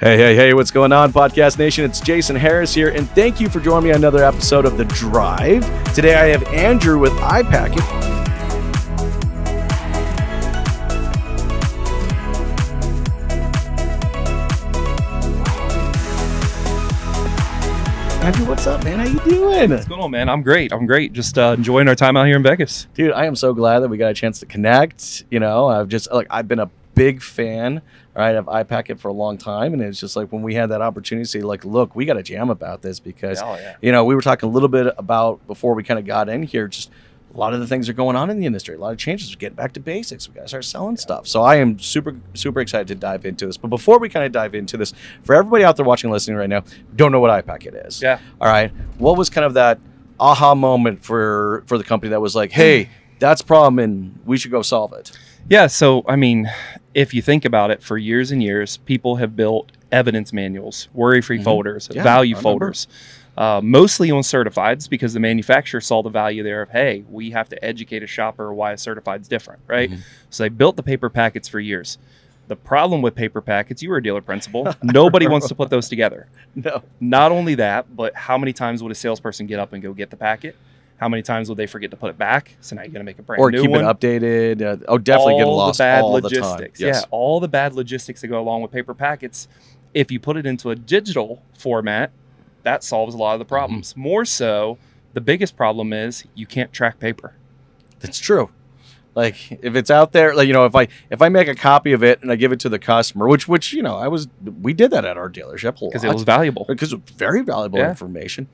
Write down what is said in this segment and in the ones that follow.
Hey, hey, hey, what's going on, Podcast Nation? It's Jason Harris here, and thank you for joining me on another episode of The Drive. Today I have Andrew with iPacket. Andrew, what's up, man? How you doing? What's going on, man? I'm great. I'm great. Just uh, enjoying our time out here in Vegas. Dude, I am so glad that we got a chance to connect. You know, I've just like I've been a big fan, right, of iPacket for a long time, and it's just like when we had that opportunity to say, like, look, we got to jam about this because Oh, yeah. you know we were talking a little bit about before we kind of got in here, just a lot of the things are going on in the industry, a lot of changes. We're getting back to basics. We got to start selling stuff. So I am super super excited to dive into this. But before we kind of dive into this, for everybody out there watching, and listening right now, don't know what iPacket is. Yeah. All right. What was kind of that aha moment for for the company that was like, hey, that's problem and we should go solve it? Yeah. So, I mean, if you think about it, for years and years, people have built evidence manuals, worry free Mhm. folders, Yeah, value folders, uh, mostly on certifieds because the manufacturer saw the value there of, hey, we have to educate a shopper why a certified's different, right? Mhm. So they built the paper packets for years. The problem with paper packets, you were a dealer principal, nobody wants to put those together. No. Not only that, but how many times would a salesperson get up and go get the packet? How many times would they forget to put it back? So now you're going to make a brand Or new keep one. it updated. Uh, oh, definitely all lost the bad all logistics. the time. Yes. Yeah, all the bad logistics that go along with paper packets. If you put it into a digital format, that solves a lot of the Mm-hmm. problems. More so, the biggest problem is you can't track paper. That's true. Like if it's out there, like you know, if I if I make a copy of it and I give it to the customer, which which you know, I was we did that at our dealership because it was valuable. because it was very valuable Yeah. information.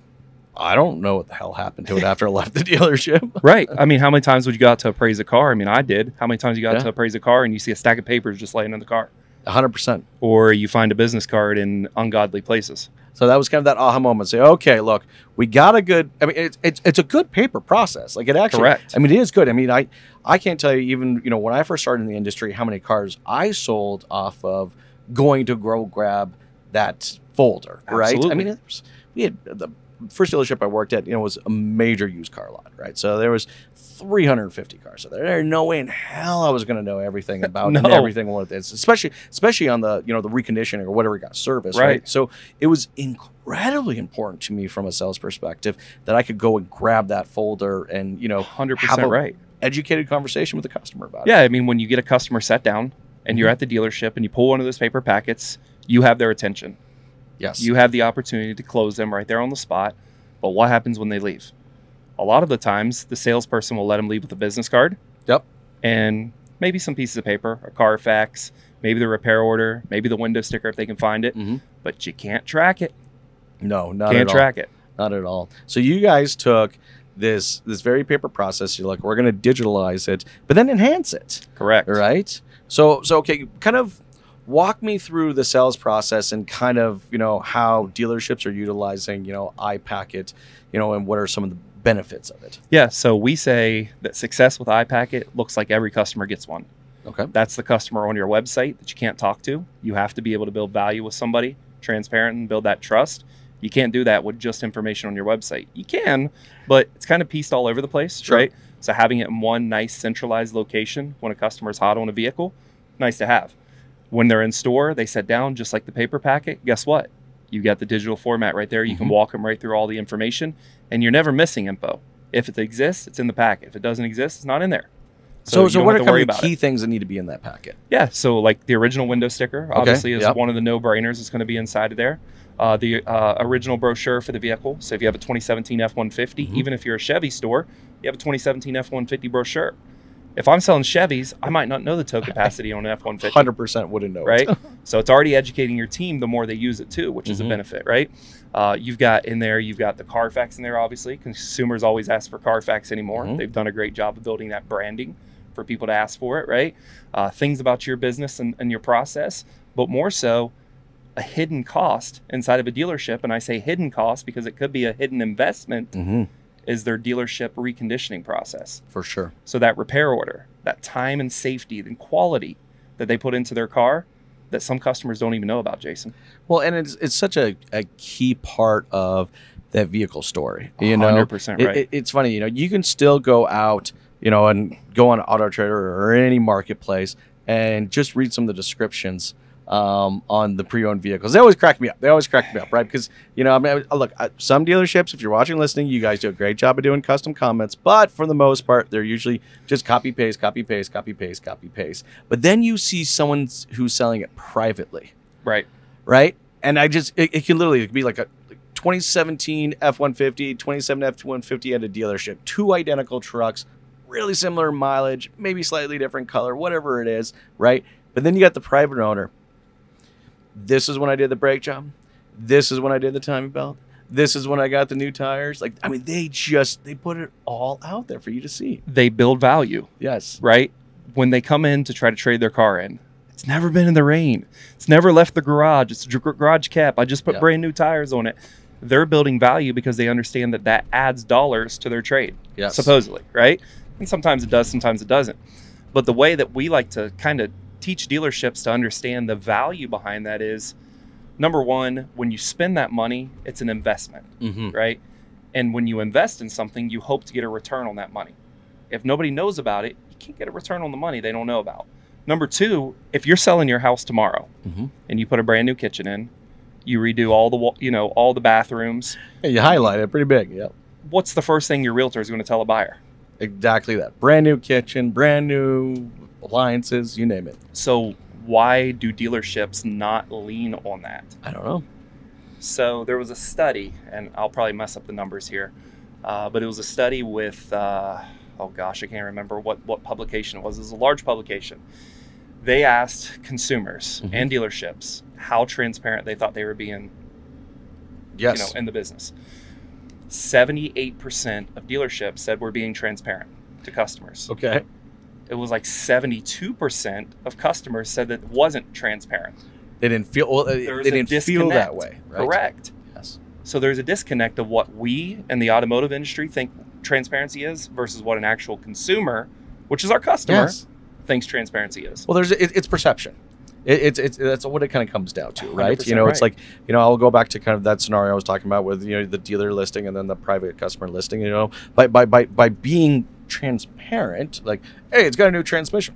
I don't know what the hell happened to it after I left the dealership. right. I mean, how many times would you go out to appraise a car? I mean, I did. How many times you got Yeah. to appraise a car and you see a stack of papers just laying in the car? hundred percent. Or you find a business card in ungodly places. So that was kind of that aha moment. Say, okay, look, we got a good. I mean, it's it's, it's a good paper process. Like it actually. Correct. I mean, it is good. I mean, I I can't tell you even you know when I first started in the industry how many cars I sold off of going to go grab that folder. Right. I mean, it was, we had the first dealership I worked at. You know, was a major used car lot. Right. So there was 350 cars. So there, there's no way in hell I was going to know everything about No. everything what it is, especially especially on the you know the reconditioning or whatever we got service. Right. Right. So it was incredibly important to me from a sales perspective that I could go and grab that folder and you know 100% right. educated conversation with the customer about it. Yeah, I mean, when you get a customer sat down and you're mm-hmm. at the dealership and you pull one of those paper packets, you have their attention. Yes. You have the opportunity to close them right there on the spot. But what happens when they leave? A lot of the times, the salesperson will let them leave with a business card Yep. and maybe some pieces of paper, a Carfax, maybe the repair order, maybe the window sticker if they can find it. Mhm. But you can't track it. No, not can't track it. Not at all. So you guys took this this very paper process. You're like, we're going to digitalize it, but then enhance it. Correct. right? So, so okay, kind of walk me through the sales process and kind of you know how dealerships are utilizing you know iPacket, you know, and what are some of the benefits of it? Yeah. So we say that success with iPacket looks like every customer gets one. Okay. That's the customer on your website that you can't talk to. You have to be able to build value with somebody, transparent, and build that trust. You can't do that with just information on your website. You can, but it's kind of pieced all over the place, Sure. right? So having it in one nice centralized location when a customer's hot on a vehicle, nice to have. When they're in store, they sit down just like the paper packet. Guess what? You got the digital format right there. You can Mhm. walk them right through all the information, and you're never missing info. If it exists, it's in the packet. If it doesn't exist, it's not in there. So, you so, what are kind of the key it. things that need to be in that packet? Yeah, so like the original window sticker, obviously, is yep. one of the no-brainers. It's going to be inside of there. Uh, the uh, original brochure for the vehicle. So if you have a 2017 F-150, Mhm. even if you're a Chevy store, you have a 2017 F-150 brochure. If I'm selling Chevys, I might not know the tow capacity on an F one fifty. Hundred percent wouldn't know. right? so it's already educating your team the more they use it too, which is Mhm. a benefit, right? Uh, you've got in there, you've got the Carfax in there, obviously. Consumers always ask for Carfax anymore. Mhm. They've done a great job of building that branding for people to ask for it, right? Uh, things about your business and, and your process, but more so, a hidden cost inside of a dealership. And I say hidden cost because it could be a hidden investment, hmm is their dealership reconditioning process. for sure. So that repair order, that time and safety and quality that they put into their car that some customers don't even know about, Jason. Well, and it's it's such a, a key part of that vehicle story. You know, 100% It- right. it- it's funny, you know, you can still go out, you know, and go on Auto Trader or any marketplace and just read some of the descriptions um, on the pre-owned vehicles. They always crack me up. They always crack me up, right? Because you know, I mean, look, some dealerships, if you're watching, listening, you guys do a great job of doing custom comments, but for the most part, they're usually just copy paste, copy paste, copy paste, copy paste. But then you see someone who's selling it privately, Right. right? And I just, it, it can literally it could be like a 2017 F150, 27 F150 at a dealership, two identical trucks, really similar mileage, maybe slightly different color, whatever it is, right? But then you got the private owner. This is when I did the brake job. This is when I did the timing belt. This is when I got the new tires. Like, I mean, they just they put it all out there for you to see. They build value, Yes. right? When they come in to try to trade their car in, it's never been in the rain. It's never left the garage. It's a garage cap. I just put Yeah. brand new tires on it. They're building value because they understand that that adds dollars to their trade. Yes. supposedly, right? And sometimes it does, sometimes it doesn't. But the way that we like to kind of teach dealerships to understand the value behind that is number one, when you spend that money, it's an investment, Mm-hmm. right? And when you invest in something, you hope to get a return on that money. If nobody knows about it, you can't get a return on the money they don't know about. Number two, if you're selling your house tomorrow Mm-hmm. and you put a brand new kitchen in, you redo all the you know all the bathrooms. Yeah, you highlight it pretty big. Yep. What's the first thing your realtor is going to tell a buyer? Exactly that. Brand new kitchen, brand new appliances, you name it. So why do dealerships not lean on that? I don't know. So there was a study, and I'll probably mess up the numbers here, uh, but it was a study with uh, oh gosh, I can't remember what what publication it was. It was a large publication. They asked consumers Mhm. and dealerships how transparent they thought they were being, Yes. you know, in the business. Seventy-eight percent of dealerships said we're being transparent to customers. okay. It was like seventy-two percent of customers said that it wasn't transparent. They didn't feel. Well, they didn't feel that way. Right? Correct. Yes. So there's a disconnect of what we and the automotive industry think transparency is versus what an actual consumer, which is our customer, Yes. thinks transparency is. Well, there's it, it's perception. It, it's it's that's what it kind of comes down to, right? You 100% know, it's like you know, I'll go back to kind of that scenario I was talking about with you know the dealer listing and then the private customer listing. You know, by by by by being transparent, like, hey, it's got a new transmission.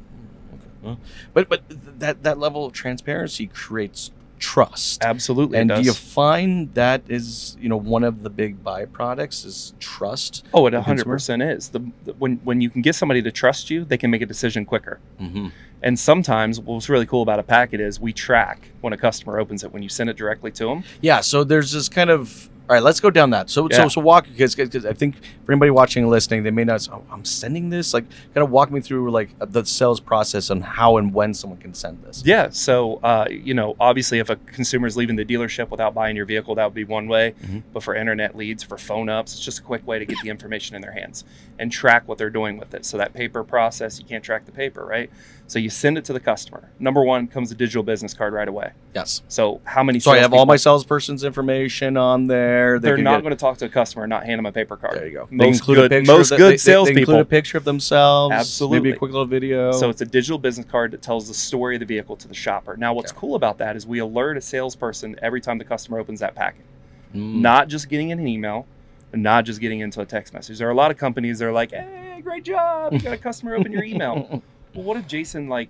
Okay. well, But but that that level of transparency creates trust. Absolutely. And do you find that is you know one of the big byproducts is trust? oh, it the 100% is. The, the, when, when you can get somebody to trust you, they can make a decision quicker. Mm-hmm. And sometimes what's really cool about a packet is we track when a customer opens it when you send it directly to them. Yeah, so there's this kind of all right. Let's go down that. So Yeah. so so walk because because I think for anybody watching and listening, they may not. Oh, I'm sending this. Like, kind of walk me through like the sales process and how and when someone can send this. Yeah. So, uh, you know, obviously, if a consumer is leaving the dealership without buying your vehicle, that would be one way. Mhm. But for internet leads, for phone ups, it's just a quick way to get the information in their hands and track what they're doing with it. So, that paper process, you can't track the paper, right? So, you send it to the customer. Number one comes a digital business card right away. Yes. So, how many So I have all my salesperson's information on there. They They're not going to talk to a customer and not hand them a paper card. There you go. They Most include good, picture. most of the, good they- they- They salespeople. include a picture of themselves. Absolutely. Maybe a quick little video. So it's a digital business card that tells the story of the vehicle to the shopper. Now, what's Yeah. cool about that is we alert a salesperson every time the customer opens that packet. Mm. Not just getting in an email, and not just getting into a text message. There are a lot of companies that are like, "Hey, great job! You got a customer open your email." well, what if Jason like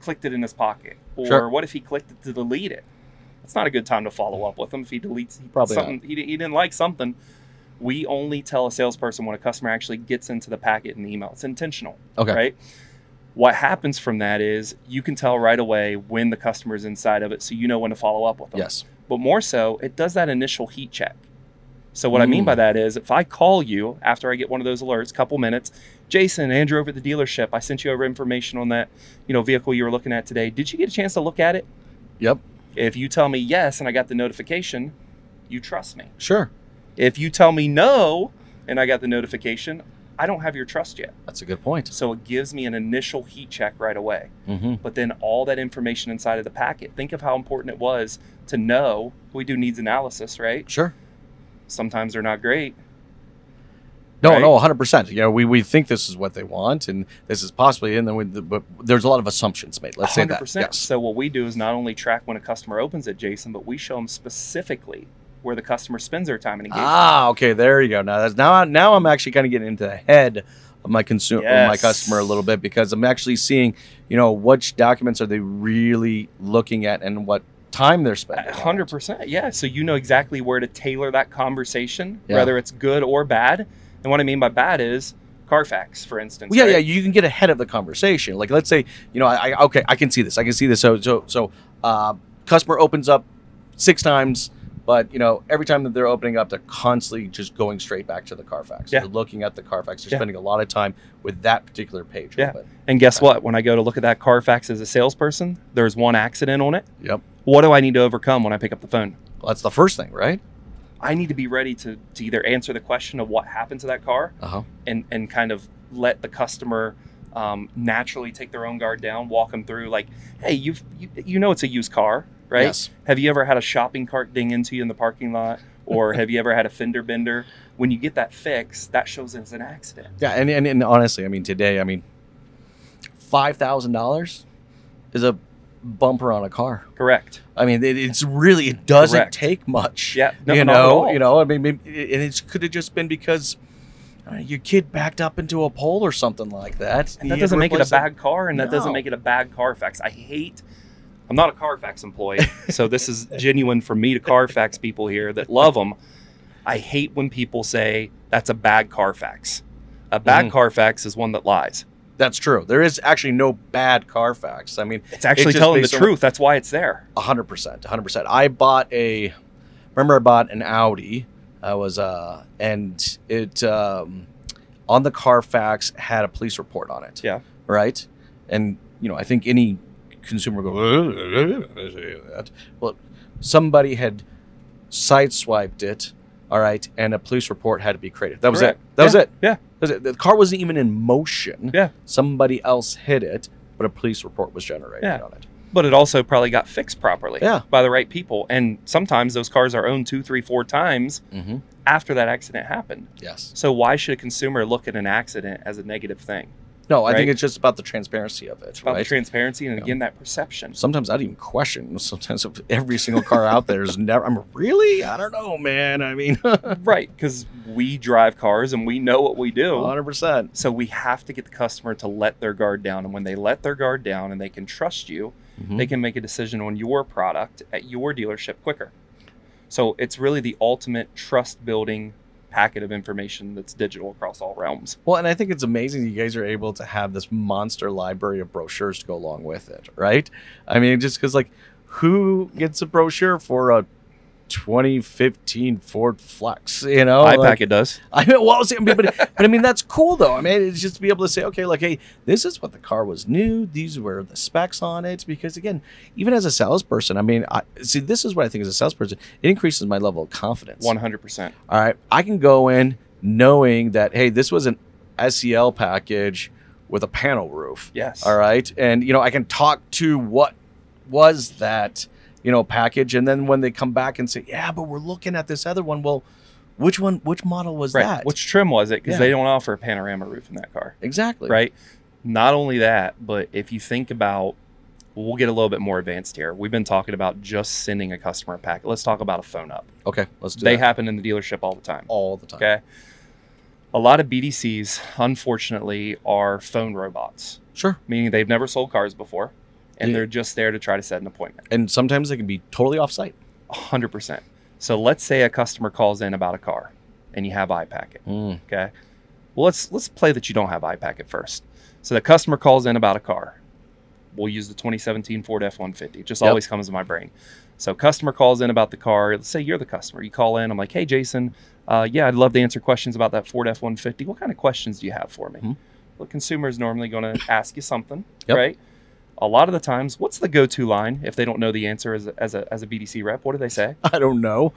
clicked it in his pocket, or Sure. what if he clicked it to delete it? It's not a good time to follow up with him if he deletes Probably something. He, he didn't like something. We only tell a salesperson when a customer actually gets into the packet in the email. It's intentional Okay. right? What happens from that is you can tell right away when the customer is inside of it, so you know when to follow up with them. Yes. But more so, it does that initial heat check. So what I mean Mm. by that is, if I call you after I get one of those alerts, couple minutes, Jason, Andrew over at the dealership, I sent you over information on that, you know, vehicle you were looking at today. Did you get a chance to look at it? Yep. If you tell me yes and I got the notification, you trust me. Sure. If you tell me no and I got the notification, I don't have your trust yet. That's a good point. So it gives me an initial heat check right away. Mm-hmm. But then all that information inside of the packet, think of how important it was to know. We do needs analysis, right? Sure. Sometimes they're not great. No, Right? no, 100%. You know, we, we think this is what they want and this is possibly, and then we, but there's a lot of assumptions made. Let's say that. Yes. So what we do is not only track when a customer opens it, Jason, but we show them specifically where the customer spends their time and engagement. Ah, okay, there you go. Now that's now now I'm actually kind of getting into the head of my consumer, my customer a little bit because I'm actually seeing, you know, which documents are they really looking at and what time they're spending. hundred percent. Yeah. So you know exactly where to tailor that conversation, Yeah. whether it's good or bad. And what I mean by bad is Carfax, for instance. Well, yeah, right? yeah, you can get ahead of the conversation. Like, let's say, you know, I, I okay, I can see this. I can see this. So, so, so, uh, customer opens up six times, but you know, every time that they're opening up, they're constantly just going straight back to the Carfax. Yeah. They're looking at the Carfax. They're Yeah. spending a lot of time with that particular page. Yeah. open. And guess what? When I go to look at that Carfax as a salesperson, there's one accident on it. Yep. What do I need to overcome when I pick up the phone? Well, that's the first thing, right? I need to be ready to, to either answer the question of what happened to that car Uh huh. and, and kind of let the customer um, naturally take their own guard down, walk them through like, hey, you've, you, you know it's a used car, right? Yes. Have you ever had a shopping cart ding into you in the parking lot? Or have you ever had a fender bender? When you get that fixed, that shows as an accident. Yeah, and, and and honestly, I mean, today, I mean, five thousand dollars is a bumper on a car. Correct. I mean, it, it's really it doesn't Correct. take much. Yeah. No, you not at know, all. you know. I mean, and it could have just been because uh, your kid backed up into a pole or something like that. And that doesn't make it a replace bad car, and that doesn't make it a bad Carfax. I hate. I'm not a Carfax employee, so this is genuine for me to Carfax people here that love them. I hate when people say that's a bad Carfax. A bad Mhm. Carfax is one that lies. That's true. There is actually no bad Carfax. I mean, It's actually just telling the truth. That's why it's there. hundred percent, hundred percent. I bought a. Remember, I bought an Audi. I was uh, and it um, on the Carfax had a police report on it. Yeah. Right. And you know, I think any consumer go. Well, somebody had sideswiped it. All right, and a police report had to be created. That was Correct. it. That was it. Yeah. That was it. The car wasn't even in motion. Yeah. Somebody else hit it, but a police report was generated Yeah. on it. But it also probably got fixed properly Yeah. by the right people. And sometimes those cars are owned two, three, four times Mm-hmm. after that accident happened. Yes. So why should a consumer look at an accident as a negative thing? No, I think it's just about the transparency of it, It's about right? the transparency and Yeah. again that perception. Sometimes I'd even question. Sometimes every single car out there is never. I'm really. I don't know, man. I mean, Right, because we drive cars and we know what we do. 100. percent So we have to get the customer to let their guard down. And when they let their guard down and they can trust you, Mm-hmm. they can make a decision on your product at your dealership quicker. So it's really the ultimate trust building packet of information that's digital across all realms. Well, and I think it's amazing you guys are able to have this monster library of brochures to go along with it, right? I mean, just because like, who gets a brochure for a 2015 Ford Flex? You know, iPacket like- does. I mean, well, see, I mean, but, but I mean, that's cool though. I mean, it's just to be able to say, okay, like, hey, this is what the car was new. These were the specs on it. Because again, even as a salesperson, I mean, I see, this is what I think as a salesperson, it increases my level of confidence. 100%. All right, I can go in knowing that, hey, this was an SEL package with a panel roof. Yes. All right, and you know, I can talk to what was that, you know, package, and then when they come back and say, yeah, but we're looking at this other one, well. Which one? Which model was Right. that? Which trim was it? Because Yeah. they don't offer a panorama roof in that car. exactly? right? Not only that, but if you think about, we'll get a little bit more advanced here. We've been talking about just sending a customer a packet. Let's talk about a phone up. Okay, let's do They that happen in the dealership all the time. all the time. Okay. A lot of BDCs, unfortunately, are phone robots, Sure. meaning they've never sold cars before and Yeah. they're just there to try to set an appointment. And sometimes they can be totally off-site. 100%. So let's say a customer calls in about a car and you have iPacket. Mm. Okay. Well, let's let's play that you don't have iPacket first. So the customer calls in about a car. We'll use the 2017 Ford F-150. It just Yep. always comes to my brain. So customer calls in about the car. Let's say you're the customer. You call in. I'm like, hey, Jason. Uh, yeah, I'd love to answer questions about that Ford F-150. What kind of questions do you have for me? Mhm. Well, consumer is normally going to ask you something, Yep. right? A lot of the times, what's the go-to line if they don't know the answer as a, as a, as a BDC rep? What do they say? I don't know.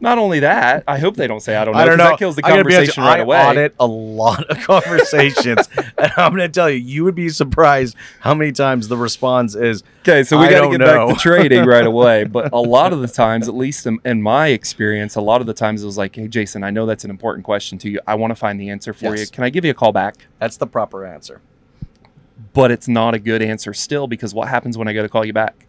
Not only that, I hope they don't say I don't know. I don't know. That kills the I gotta be honest, conversation right I away. audit a lot of conversations, and I'm going to tell you, you would be surprised how many times the response is, Okay, so we got to get know. back to trading right away. But a lot of the times, at least in, in my experience, a lot of the times it was like, "Hey, Jason, I know that's an important question to you. I want to find the answer for you. Can I give you a call back?" "That's the proper answer." But it's not a good answer still because what happens when I go to call you back?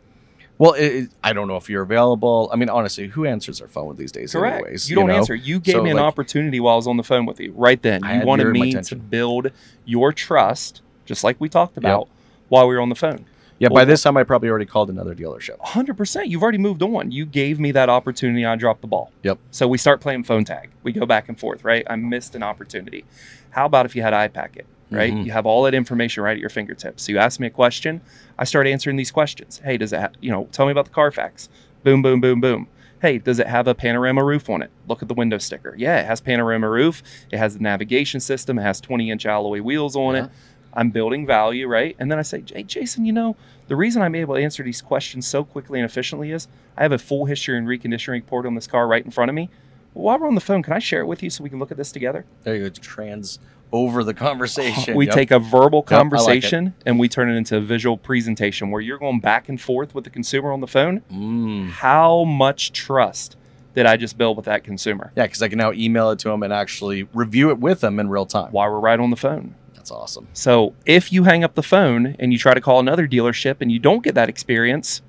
Well, it, I don't know if you're available. I mean, honestly, who answers their phone these days? Correct. Anyways, you don't know? answer. You gave So, me an like- opportunity while I was on the phone with you right then. You wanted me to build your trust, just like we talked about while we were on the phone. Yeah, by this time, I probably already called another dealership. 100%. You've already moved on. You gave me that opportunity. I dropped the ball. Yep. So we start playing phone tag. We go back and forth, right? I missed an opportunity. How about if you had iPacket, right? Mhm. You have all that information right at your fingertips. So you ask me a question, I start answering these questions. Hey, does it, ha- you know, tell me about the Carfax. Boom, boom, boom, boom. Hey, does it have a panorama roof on it? Look at the window sticker. Yeah, it has panorama roof. It has the navigation system. It has 20 inch alloy wheels on Yeah. it. I'm building value, right? And then I say, hey, Jason, you know, the reason I'm able to answer these questions so quickly and efficiently is I have a full history and reconditioning report on this car right in front of me. While we're on the phone, can I share it with you so we can look at this together? There you go. Trans over the conversation. We Yep. take a verbal Yep, like conversation and we turn it into a visual presentation where you're going back and forth with the consumer on the phone. Mm. How much trust did I just build with that consumer Yeah, because I can now email it to them and actually review it with them in real time. while we're right on the phone? That's awesome. So if you hang up the phone and you try to call another dealership and you don't get that experience,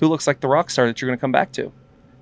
who looks like the rock star that you're going to come back to?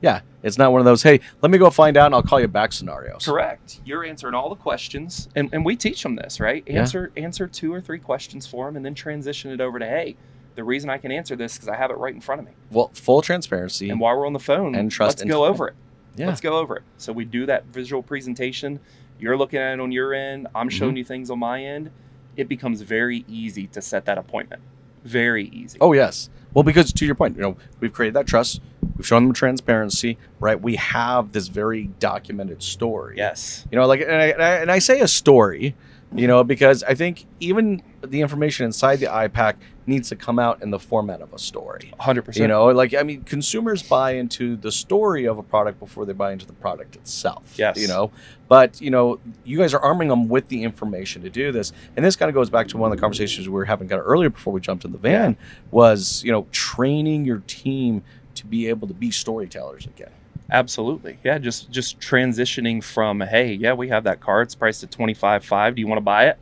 Yeah, it's not one of those, hey, let me go find out and I'll call you back scenarios. Correct. You're answering all the questions, and, and we teach them this, right? Yeah. Answer answer two or three questions for them, and then transition it over to, hey, the reason I can answer this because I have it right in front of me. Well, full transparency. And while we're on the phone, And trust let's and go time. over it. yeah. Let's go over it. So we do that visual presentation. You're looking at it on your end. I'm showing Mm-hmm. you things on my end. It becomes very easy to set that appointment. Very easy. Oh yes. Well, because to your point, you know, we've created that trust. We've shown them transparency, right? We have this very documented story. yes. You know, like, and I, and I, and I say a story, you know, because I think even the information inside the iPack needs to come out in the format of a story. 100%. You know, like I mean, consumers buy into the story of a product before they buy into the product itself. Yes. You know, but you know, you guys are arming them with the information to do this, and this kind of goes back to one of the conversations we were having kind of earlier before we jumped in the van. Was you know training your team to be able to be storytellers again. Absolutely. Yeah, just just transitioning from hey, yeah, we have that car. It's priced at twenty five five. Do you want to buy it?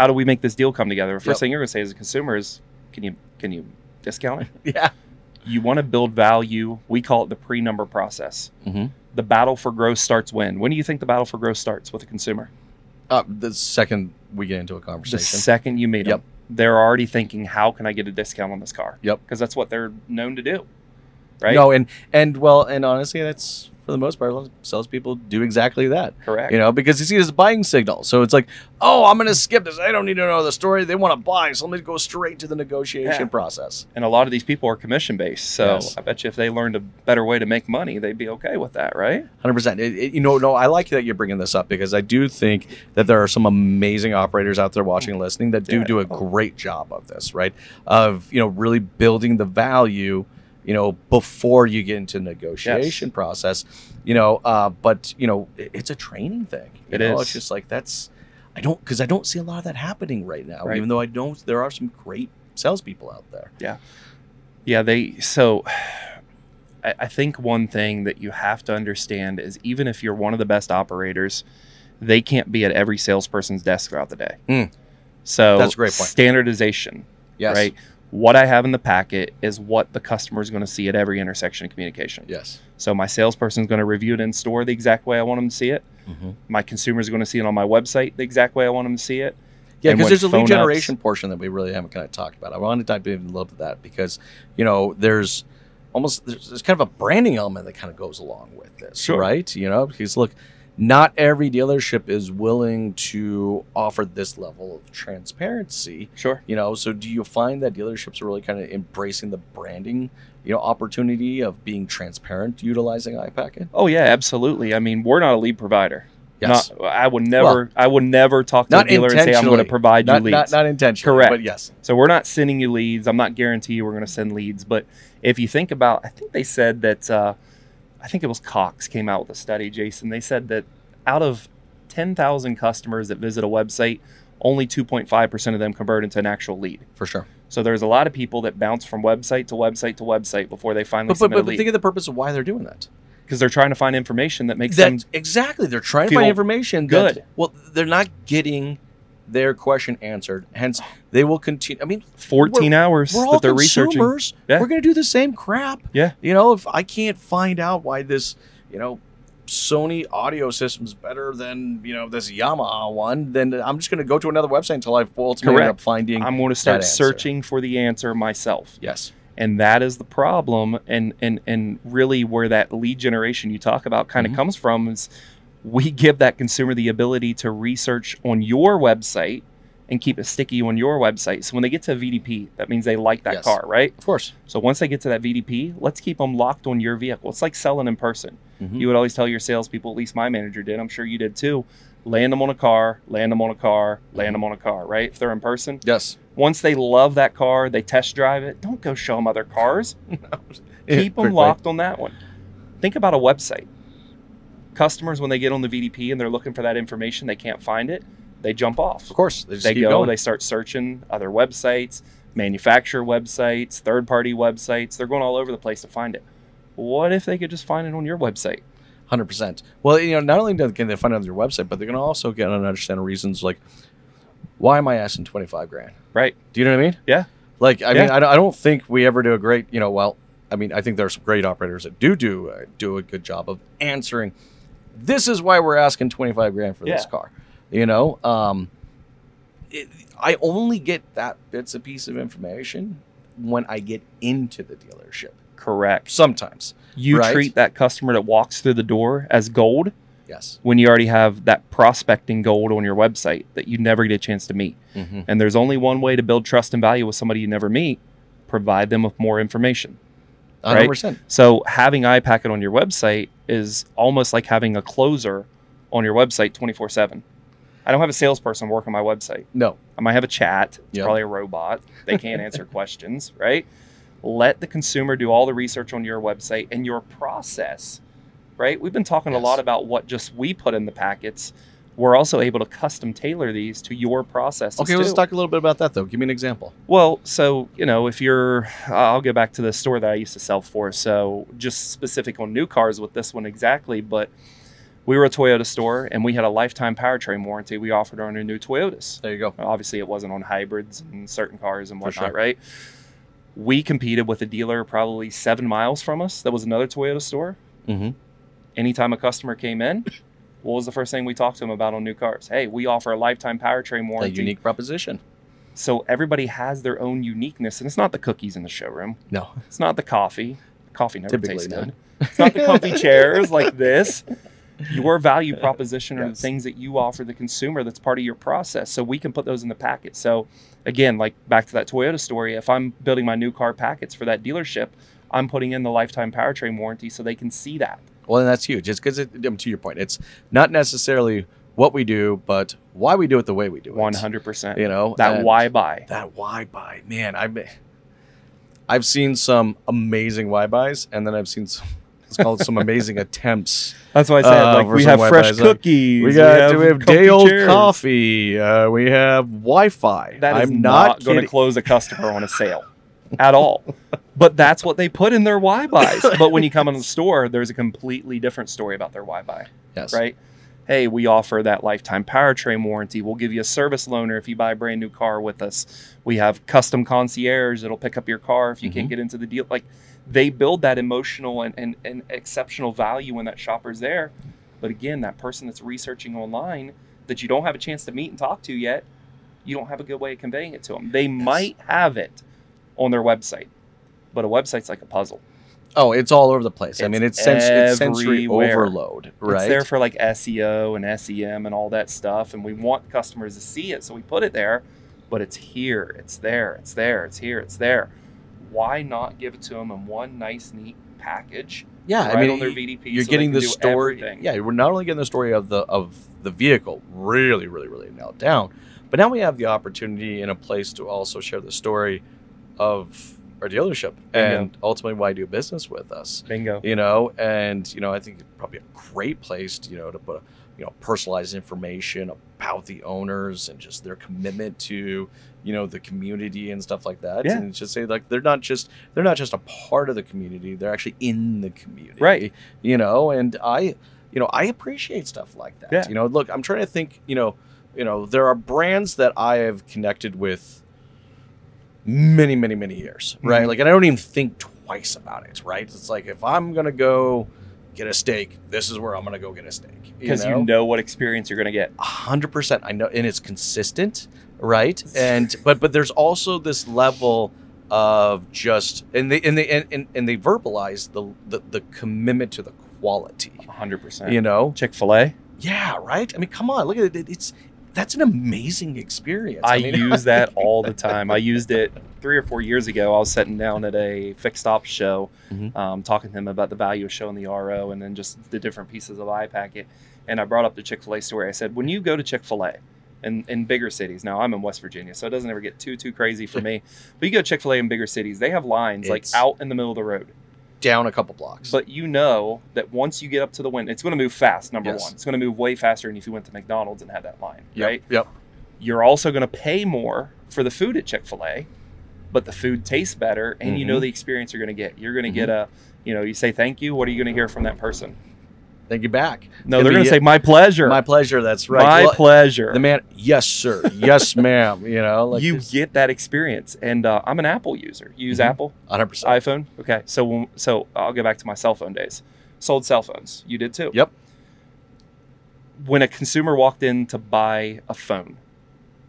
How do we make this deal come together? The first Yep. thing you're going to say as a consumer is, can you can you discount it? Yeah. You want to build value. We call it the pre number process. Mm-hmm. The battle for growth starts when? When do you think the battle for growth starts with a consumer? Uh, the second we get into a conversation. The second you meet Yep. them, they're already thinking, how can I get a discount on this car? Yep. Because that's what they're known to do, right? No, and and well, and honestly, that's for the most part, salespeople do exactly that. Correct. You know, because you see this buying signal. So it's like, oh, I'm going to skip this. I don't need to know the story. They want to buy, so let me go straight to the negotiation Yeah. process. and a lot of these people are commission based. So Yes. I bet you if they learned a better way to make money, they'd be okay with that, right? Hundred percent. You know, no, I like that you're bringing this up because I do think that there are some amazing operators out there watching and listening that do Yeah. do a great job of this, right? Of you know, really building the value, you know, before you get into negotiation process, you know. Uh, but you know, it- it's a training thing. You It know? is. It's just like that's. I don't because I don't see a lot of that happening right now. Right. Even though I don't, there are some great salespeople out there. Yeah, yeah. they so I, I think one thing that you have to understand is even if you're one of the best operators, they can't be at every salesperson's desk throughout the day. Hmm. So That's a great point. standardization, Yes. right? What I have in the packet is what the customer is going to see at every intersection of communication. Yes. So my salesperson is going to review it in store the exact way I want them to see it. Mm-hmm. My consumer is going to see it on my website the exact way I want them to see it. Yeah, because there's a lead ups- generation portion that we really haven't kind of talked about. I want to dive in a little bit of that because you know there's almost there's, there's kind of a branding element that kind of goes along with this, Sure. right? You know, because look, not every dealership is willing to offer this level of transparency. Sure. You know, so do you find that dealerships are really kind of embracing the branding, you know, opportunity of being transparent utilizing iPacket? Oh yeah, absolutely. I mean, we're not a lead provider. Yes. Not, I would never. I would never talk to a dealer and say I'm going to provide you not, leads. not not intentionally, Correct. but yes. so we're not sending you leads. I'm not guaranteeing you we're going to send leads. But if you think about, I think they said that. Uh, I think it was Cox came out with a study, Jason. They said that out of 10,000 customers that visit a website, only 2.5 percent of them convert into an actual lead. For sure. So there's a lot of people that bounce from website to website to website before they finally But, but, submit but think of the purpose of why they're doing that. because they're trying to find information that makes them exactly. They're trying to find information. good. That, well, they're not getting their question answered. Hence, they will continue. I mean, 14 hours we're all that they're researching. consumers. Yeah. We're going to do the same crap. Yeah. You know, if I can't find out why this, you know, Sony audio system's better than you know this Yamaha one, then I'm just going to go to another website until I ultimately end up finding. I'm going to start searching for the answer myself. yes. and that is the problem and and and really where that lead generation you talk about kind of Mhm. comes from is we give that consumer the ability to research on your website and keep it sticky on your website so when they get to a vdp that means they like that Yes. car right Of course. so once they get to that vdp let's keep them locked on your vehicle it's like selling in person Mhm. you would always tell your salespeople at least my manager did i'm sure you did too land them on a car land them on a car land them on a car right if they're in person Yes. once they love that car, they test drive it. Don't go show them other cars. Keep them Quickly. locked on that one. Think about a website. Customers, when they get on the VDP and they're looking for that information, they can't find it. They jump off. Of course. They They go. going. They start searching other websites, manufacturer websites, third-party websites. They're going all over the place to find it. What if they could just find it on your website? Hundred percent. Well, you know, not only can they find it on your website, but they're going to also get an understand reasons like, why am I asking twenty five grand? Right. Do you know what I mean? Yeah. Like, I Yeah. mean, I, don't- I don't think we ever do a great, you know, well, I mean, I think there are some great operators that do do uh, do a good job of answering. This is why we're asking twenty five grand for this car. You know, um, it, I only get that bits a piece of information when I get into the dealership. Correct. Sometimes, You Right. treat that customer that walks through the door as gold yes. when you already have that prospecting gold on your website that you never get a chance to meet. Mm-hmm. And there's only one way to build trust and value with somebody you never meet provide them with more information. Hundred Right. So having iPacket on your website is almost like having a closer on your website 24 7. I don't have a salesperson working my website. No. I might have a chat. It's Yep. probably a robot. They can't answer questions, right? Let the consumer do all the research on your website and your process, right? We've been talking a lot about what just we put in the packets. We're also able to custom tailor these to your processes. Okay, let's talk a little bit about that though. Give me an example. Well, so you know, if you're, I'll go back to the store that I used to sell for. So just specific on new cars with this one exactly, but we were a Toyota store and we had a lifetime powertrain warranty we offered on our new Toyotas. There you go. Obviously, it wasn't on hybrids and certain cars and whatnot, sure. right? We competed with a dealer probably seven miles from us. That was another Toyota store. Mm-hmm. Anytime a customer came in, what was the first thing we talked to them about on new cars? Hey, we offer a lifetime powertrain warranty. A unique proposition. So everybody has their own uniqueness, and it's not the cookies in the showroom. No. It's not the coffee. Coffee never Typically tastes not. good. It's not the comfy chairs like this. Your value proposition are the things that you offer the consumer that's part of your process. So we can put those in the packet. So again, like back to that Toyota story, if I'm building my new car packets for that dealership, I'm putting in the lifetime powertrain warranty so they can see that. Well, and that's huge. It's because, it, to your point, it's not necessarily what we do, but why we do it the way we do it. One hundred percent. You know That why buy. That why buy, man. I've I've seen some amazing why buys, and then I've seen some. It's called some amazing attempts. That's why I said Uh, like we have fresh buys, cookies. We got we have, comfy day old chairs. coffee. Uh, we have Wi-Fi. That is I'm not, not, going to close a customer on a sale at all. But that's what they put in their why buys. But when you come in the store, there's a completely different story about their why buy, Yes. right? Hey, we offer that lifetime powertrain warranty. We'll give you a service loaner if you buy a brand new car with us. We have custom concierge that'll pick up your car if you can't Mhm. get into the deal. Like they build that emotional and, and, and exceptional value when that shopper's there. But again, that person that's researching online that you don't have a chance to meet and talk to yet, you don't have a good way of conveying it to them. They might have it on their website, but a website's like a puzzle. Oh, it's all over the place. I mean, it's, It's sens- it's sensory overload, right? It's there for like SEO and SEM and all that stuff, and we want customers to see it, so we put it there. But it's here, it's there, it's there, it's here, it's there. Why not give it to them in one nice, neat package? yeah, right I mean, on their VDP, you're so getting the story. everything. Yeah, we're not only getting the story of the of the vehicle really, really, really nailed down, but now we have the opportunity in a place to also share the story of our dealership Bingo. and ultimately why do business with us. Bingo. you know and you know i think it's probably a great place to, you know to put you know personalized information about the owners and just their commitment to you know the community and stuff like that Yeah. and just say like they're not just they're not just a part of the community they're actually in the community Right. you know and i you know i appreciate stuff like that Yeah. you know look i'm trying to think you know you know, there are brands that I have connected with many, many, many years, right? Mhm. Like, and I don't even think twice about it, right? It's like if I'm gonna go get a steak, this is where I'm gonna go get a steak because you know what experience you're going to get. a hundred percent. I know, and it's consistent, right? And but but there's also this level of just and they and they and, and, and they verbalize the, the the commitment to the quality. 100%. You know? Chick fil A, Yeah, right. I mean, come on, look at it. It's that's an amazing experience. I, mean, use that all the time. I used it three or four years ago. I was sitting down at a fixed ops show, Mhm. um, talking to him about the value of showing the RO and then just the different pieces of iPacket. And I brought up the Chick fil A story. I said, when you go to Chick fil A, in, in bigger cities. Now I'm in West Virginia, so it doesn't ever get too too crazy for me. But you go to Chick Fil A in bigger cities, they have lines It's- like out in the middle of the road. Down a couple blocks. But you know that once you get up to the window, it's going to move fast. Number Yes. one, it's going to move way faster than if you went to McDonald's and had that line, yep, right? Yep. You're also going to pay more for the food at Chick Fil A, but the food tastes better, and you know Mhm. the experience you're going to get. You're going to get a, you know, you say thank you. What are you going to hear from that person? Thank you back. No, they're going to say my pleasure. My pleasure. That's right. My Well, pleasure. The man, yes, sir. yes, ma'am. You know, like you this- get that experience, and uh, I'm an Apple user. You use Mhm. Apple 100%. iPhone. Okay, so when- so I'll go back to my cell phone days. Sold cell phones. You did too. Yep. When a consumer walked in to buy a phone,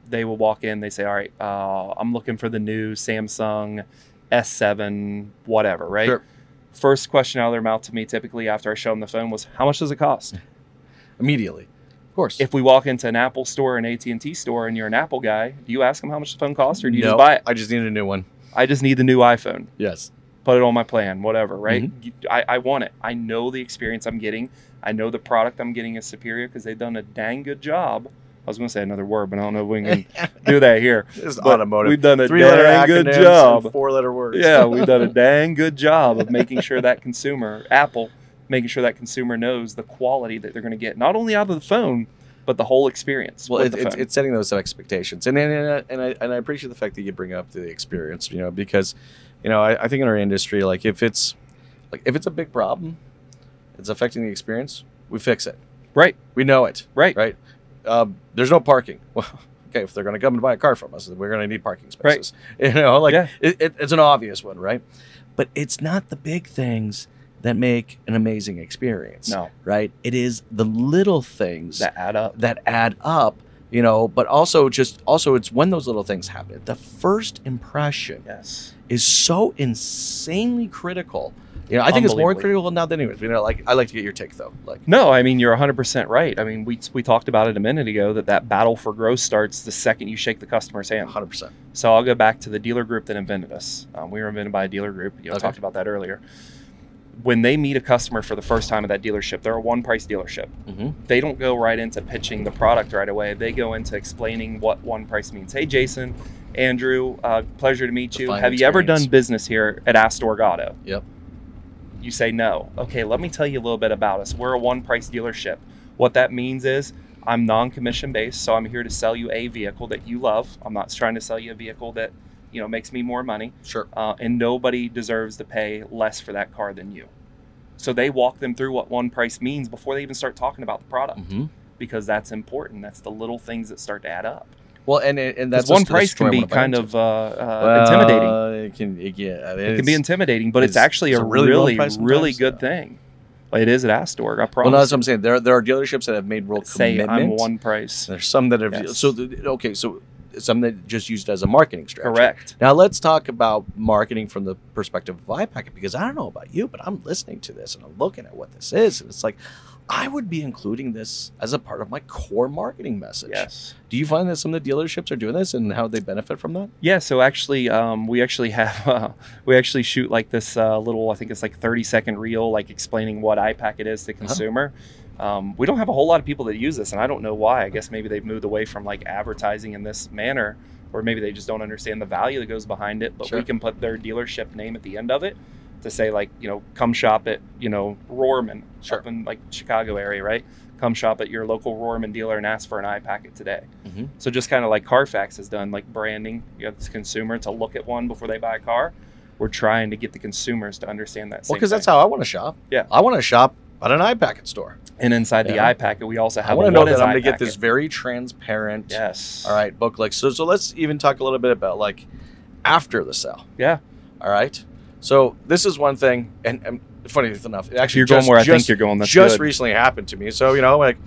they will walk in. They say, "All right, uh, I'm looking for the new Samsung S7, whatever." Right. Sure. First question out of their mouth to me, typically after I show them the phone, was, "How much does it cost?" Immediately. Of course. If we walk into an Apple store, an AT and T store, and you're an Apple guy, do you ask them how much the phone costs, or do you no, just buy it? I just need a new one. I just need the new iPhone. Yes. put it on my plan, whatever, right? Mm-hmm. I, I want it. I know the experience I'm getting. I know the product I'm getting is superior because they've done a dang good job. I was going to say another word, but I don't know if we can do that here. It's But automotive. We've done a Three dang good job. four letter words. Yeah, we've done a dang good job of making sure that consumer, Apple, making sure that consumer knows the quality that they're going to get, not only out of the phone, but the whole experience. Well, it, it's, it's setting those expectations, and and, and, I, and I and I appreciate the fact that you bring up the experience, you know, because, you know, I, I think in our industry, like if it's, like if it's a big problem, it's affecting the experience, we fix it. right, We know it, right, right? Um, there's no parking. Well, okay, if they're going to come and buy a car from us, we're going to need parking spaces. Right. You know, like Yeah. it, it, it's an obvious one, right? But it's not the big things that make an amazing experience, No, right? It is the little things that add up. that add up you know but also just also it's when those little things happen the first impression Yes. is so insanely critical you know i think it's more critical now than anyways you know like i like to get your take though like No, I mean you're 100% right. I mean we we talked about it a minute ago that that battle for growth starts the second you shake the customer's hand. 100% So I'll go back to the dealer group that invented us. Um, we were invented by a dealer group. You know, Okay. talked about that earlier. When they meet a customer for the first time at that dealership, they're a one price dealership. mm-hmm. They don't go right into pitching the product right away. They go into explaining what one price means. Hey, Jason, Andrew, uh, pleasure to meet you. Define Have you ever done business here at Astorg Auto? Yep. You say no. Okay, let me tell you a little bit about us. We're a one price dealership. What that means is I'm non commission based, so I'm here to sell you a vehicle that you love. I'm not trying to sell you a vehicle that you know makes me more money, sure uh, and nobody deserves to pay less for that car than you. So they walk them through what one price means before they even start talking about the product mm-hmm. because that's important. That's the little things that start to add up. Well and and that's one price can be kind of uh, uh, Well, intimidating. it can it, yeah It can be intimidating, but it's, it's- actually it's a really really, really good yeah. thing. It is at Astorg. I well promise. no, that's what i'm saying there, there are dealerships that have made real say commitment I'm one price. there's some that have Yes. so okay so some that just used it as a marketing strategy Correct. Now let's talk about marketing from the perspective of iPacket because I don't know about you, but I'm listening to this and I'm looking at what this is, and it's like I would be including this as a part of my core marketing message. Yes. Do you find that some of the dealerships are doing this and how they benefit from that? Yeah. So actually, um, we actually have uh, we actually shoot like this uh, little I think it's like 30 second reel like explaining what iPacket is to consumer. Um, we don't have a whole lot of people that use this, and I don't know why. I guess maybe they've moved away from like advertising in this manner, or maybe they just don't understand the value that goes behind it. But Sure. we can put their dealership name at the end of it to say like you know come shop at you know Rohrman Sure. up in like Chicago area, right? Come shop at your local Rohrman dealer and ask for an iPacket today. Mm-hmm. So just kind of like Carfax has done, like branding, you know, the consumer to look at one before they buy a car. We're trying to get the consumers to understand that. Well, because that's how I want to shop. Yeah. I want to shop at an iPacket store. And inside the Yeah. iPacket, we also have. I want to know that I'm going to get this very transparent. Yes. All right, book like so. So let's even talk a little bit about like after the sale. Yeah. All right. So this is one thing, and, and funny enough, it actually you're going just, where I just, think you're going, that's just good. recently happened to me. So you know, like,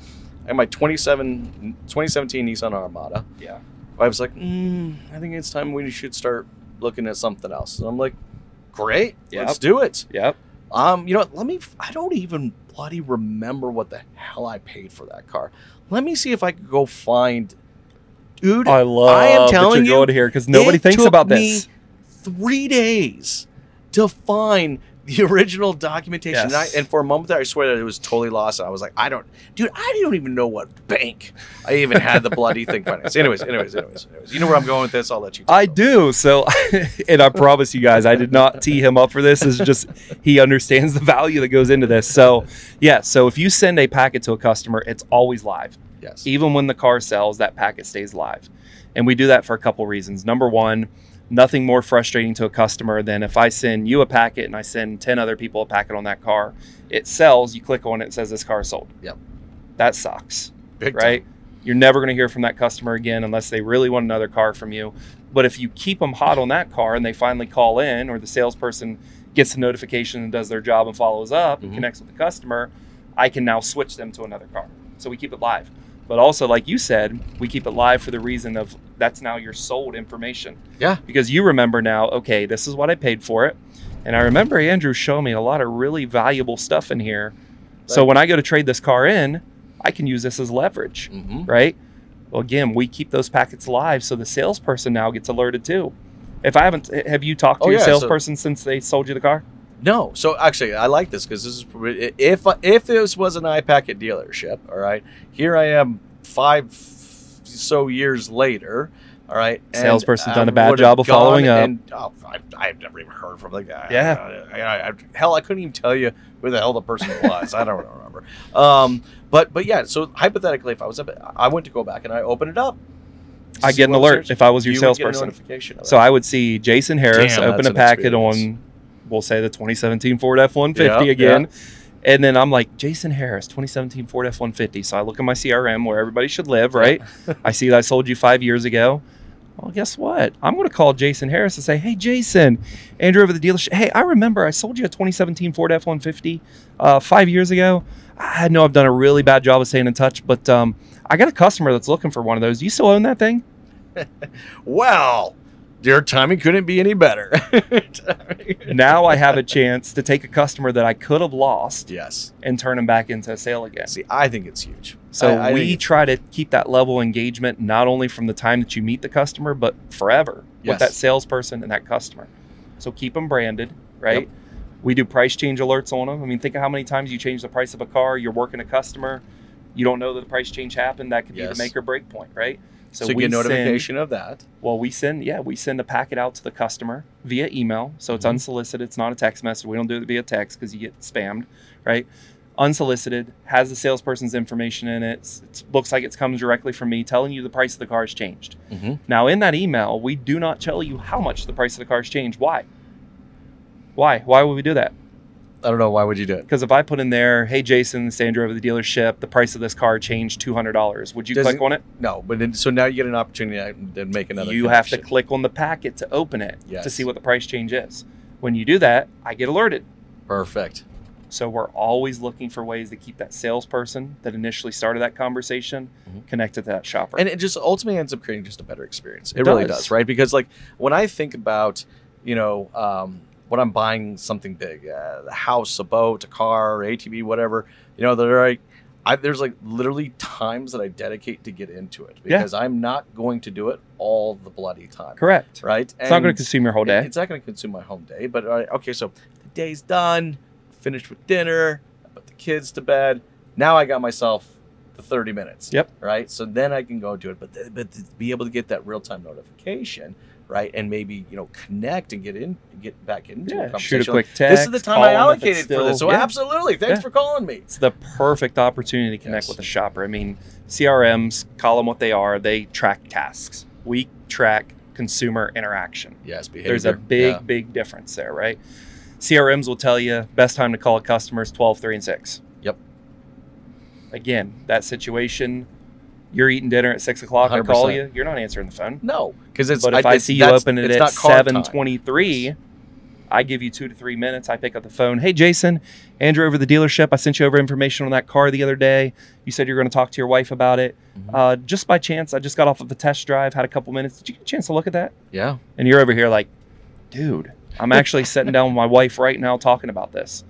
I my 27, 2017 Nissan Armada. Yeah. I was like, mm, I think it's time we should start looking at something else. And I'm like, great, Yep. let's do it. Yep. Um, you know what? Let me. I don't even bloody remember what the hell I paid for that car. Let me see if I could go find. Dude, I love I am that telling you're you, going here because nobody it thinks took about me this. three days to find the original documentation. And, I, and for a moment there, I swear that it was totally lost. And I was like, I don't, dude, I don't even know what bank I even had the bloody thing financed. Anyways, anyways, anyways, anyways. You know where I'm going with this? I'll let you. I do. So, and I promise you guys, I did not tee him up for this. It's just he understands the value that goes into this. So, yeah. So if you send a packet to a customer, it's always live. Yes. Even when the car sells, that packet stays live. And we do that for a couple reasons. Number one, nothing more frustrating to a customer than if I send you a packet and I send 10 other people a packet on that car. It sells, you click on it, it says this car is sold. Yep. That sucks Big time. right? You're never going to hear from that customer again unless they really want another car from you. But if you keep them hot on that car and they finally call in, or the salesperson gets a notification and does their job and follows up and Mhm. connects with the customer, I can now switch them to another car. So we keep it live. But also, like you said, we keep it live for the reason of that's now your sold information. Yeah. Because you remember now, okay, this is what I paid for it. And I remember Andrew showing me a lot of really valuable stuff in here. So when I go to trade this car in, I can use this as leverage Mm-hmm. right? Well, again, we keep those packets live, so the salesperson now gets alerted too. If I haven't, have you talked to Oh, your yeah, so- salesperson since they sold you the car? No, so actually, I like this because this is if if this was an iPacket dealership, all right. Here I am, five so years later, all right. Salesperson done a bad job of following up. And, oh, I, I've never even heard from like that. Yeah. I, I, I, hell, I couldn't even tell you who the hell the person was. I don't remember. Um, but but yeah. So hypothetically, if I was, up, I went to go back and I open it up. I get an alert if I was your You would get a salesperson. So. I would see Jason Harris Damn, open a packet on, we'll say the 2017 Ford F-150 Yeah, again. And then I'm like, Jason Harris, 2017 Ford F-150. So I look at my CRM where everybody should live, right? I see that I sold you five years ago. Well, guess what? I'm going to call Jason Harris and say, "Hey, Jason, Andrew over the dealership. Hey, I remember I sold you a 2017 Ford F-150 uh, five years ago. I know I've done a really bad job of staying in touch, but um, I got a customer that's looking for one of those. Do you still own that thing? Well, your timing couldn't be any better. now I have a chance to take a customer that I could have lost yes. and turn him back into a sale again. See, I think it's huge. So I- I we try to keep that level of engagement not only from the time that you meet the customer, but forever Yes. with that salesperson and that customer. So keep them branded, right? Yep. We do price change alerts on them. I mean, think of how many times you change the price of a car. You're working a customer, you don't know that the price change happened. That could be the make or break point, right? So, you get notification of that. well, we send yeah, we send a packet out to the customer via email, so it's Mhm. unsolicited. It's not a text message. We don't do it via text because you get spammed, right? Unsolicited has the salesperson's information in it. It looks like it's comes directly from me, telling you the price of the car has changed. Mm-hmm. Now, in that email, we do not tell you how much the price of the car has changed. Why? Why? Why would we do that? I don't know. Why would you do it? Because if I put in there, "Hey Jason, Andrew over the dealership, the price of this car changed two hundred dollars," would you Does click it- on it? No, but then, so now you get an opportunity to make another. you have to click on the packet to open it to see what the price change is. When you do that, I get alerted. Perfect. So we're always looking for ways to keep that salesperson that initially started that conversation Mhm. connected to that shopper. And it just ultimately ends up creating just a better experience. It, It really does. does, right? Because like when I think about, you know, um, when I'm buying something big, uh, a house, a boat, a car, ATV, whatever, you know, there are like, I, there's like literally times that I dedicate to get into it Yeah. because I'm not going to do it all the bloody time, Correct. right? It's not going to consume your whole day. It's not going to consume my whole day, but okay, so the day's done, finished with dinner, I put the kids to bed. Now I got myself the 30 minutes. Yep. Right. So then I can go do it, but but be able to get that real time notification, right, and maybe you know connect and get in, get back into a conversation. shoot a quick text. this is the time I them if it's allocated for this. So yeah. absolutely, thanks Yeah. for calling me. It's the perfect opportunity to connect Yes. with a shopper. I mean, CRMs, call them what they are. They track tasks. We track consumer interaction. Yes, behavior. There's a big, Yeah. big difference there, right? CRMs will tell you best time to call a customer is 12, 3, and 6. Yep. again, that situation, you're eating dinner at six o'clock. I call you. You're not answering the phone. No, because it's. But if I, it's- see you open it at seven twenty-three, I give you two to three minutes. I pick up the phone. Hey, Jason, Andrew over the dealership. I sent you over information on that car the other day. You said you're going to talk to your wife about it. Mhm. Uh, just by chance, I just got off of the test drive, had a couple minutes. Did you get a chance to look at that? Yeah. And you're over here like, dude, I'm actually sitting down with my wife right now talking about this.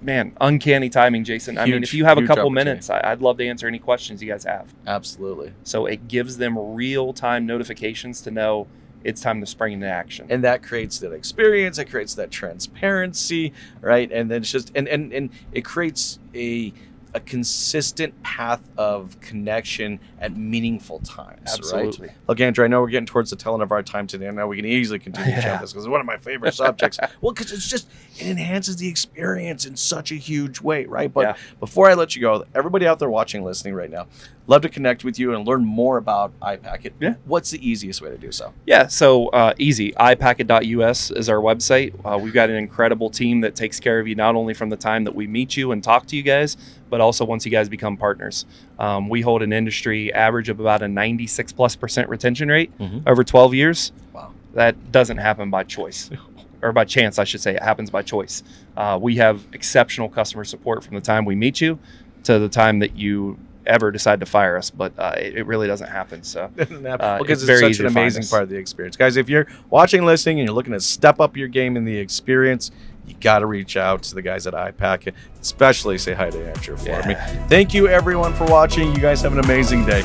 Man, uncanny timing, Jason. I mean, if you have a couple minutes, I, I'd love to answer any questions you guys have. Absolutely. So it gives them real time notifications to know it's time to spring into action. and that creates that experience it creates that transparency right and then it's just and and, and it creates a a consistent path of connection at meaningful times right Absolutely. look andrew i know we're getting towards the tail end of our time today and now we can easily continue to Yeah. chat this because it's one of my favorite subjects well because it's just it enhances the experience in such a huge way right but Yeah. before i let you go everybody out there watching listening right now love to connect with you and learn more about ipacket Yeah. what's the easiest way to do so Yeah, so uh, easy. ipacket.us is our website. Uh, we've got an incredible team that takes care of you not only from the time that we meet you and talk to you guys, but also once you guys become partners. Um, we hold an industry average of about a 96 plus percent retention rate Mhm. over 12 years. Wow. That doesn't happen by choice. Or by chance, I should say. It happens by choice. Uh, we have exceptional customer support from the time we meet you to the time that you ever decide to fire us, but uh, it, it really doesn't happen. So Doesn't happen. Uh, because it's it's, very such an amazing part of the experience. Guys, if you're watching, listening, and you're looking to step up your game in the experience, you got to reach out to the guys at iPacket, especially say hi to Andrew for me. Thank you, everyone, for watching. You guys have an amazing day.